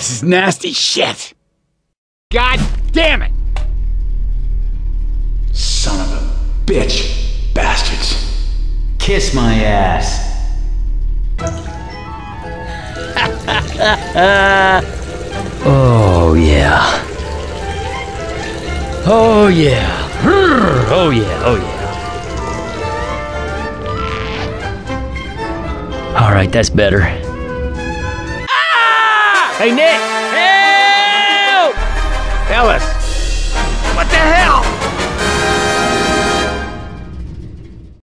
This is nasty shit. God damn it! Son of a bitch. Bastards. Kiss my ass. Oh, yeah. Oh, yeah. Oh, yeah. Oh, yeah. All right, that's better. Hey, Nick! Help! Ellis! What the hell?